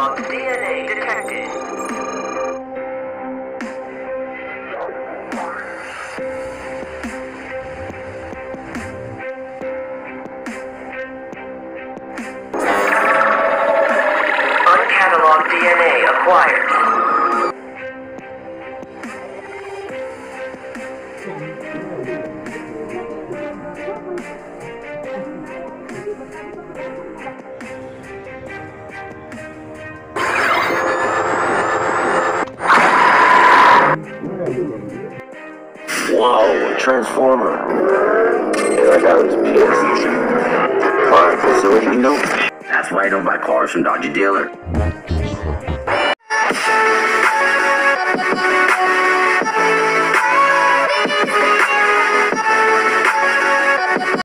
Analog DNA detected. acquired. Whoa, transformer. Hey, I got his pissed. Alright, so what do you know? That's why I don't buy cars from Dodge Dealer.